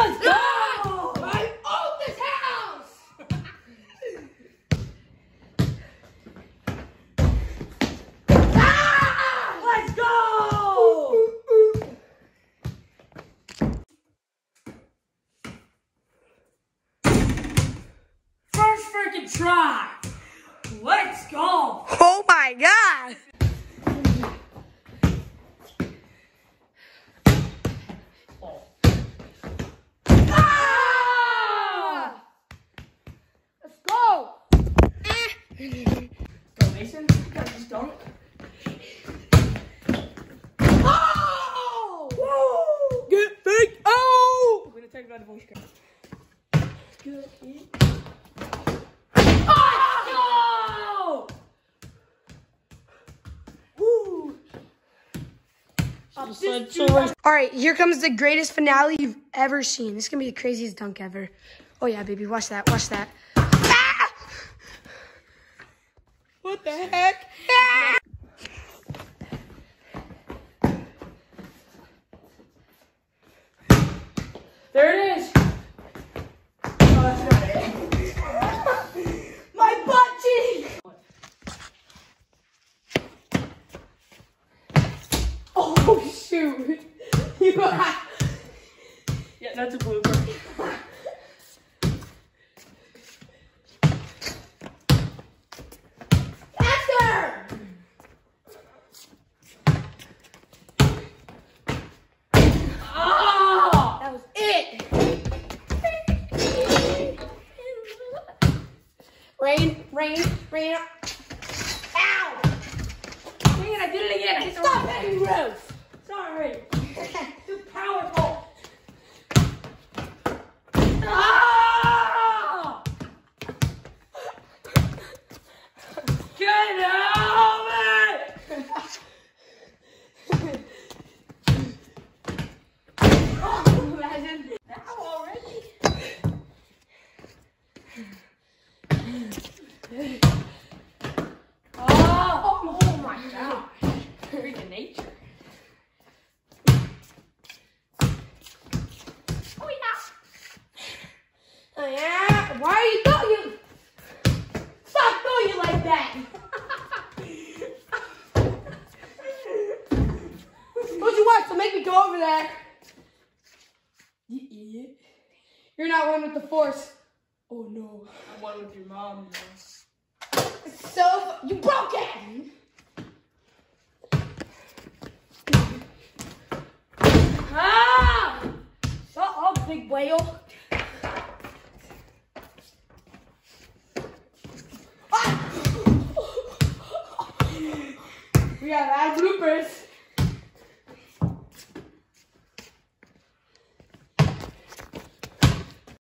Let's go! I own this house! Ah! Let's go! First freaking try. Let's go. Oh my god! Ah! Let's go! Go, Mason. Gotta just don't. Oh! Woo! Get big! Oh! We're gonna take about the voice card. Oh! Woo! All right, here comes the greatest finale you've ever seen. This is gonna be the craziest dunk ever. Oh yeah, baby, watch that, watch that. Ah! What the heck? There it is. My butt cheek! Oh shoot! You Yeah, that's a blooper. Faster! Ah! That was it. Rain, rain, rain. Ow! Dang it, I did it again. I Stop hitting roofs. Sorry. Too powerful. Ah! Get out of it! Oh, imagine. Now already? Oh, oh my gosh. Freaking nature. Oh yeah. Oh yeah. Why are you doing it? Stop doing it like that. Don't you watch? So make me go over there. You. You're not one with the force. Oh no. I'm one with your mom. So you broke it. Ah! Shut up, big whale. Ah! we have ad bloopers.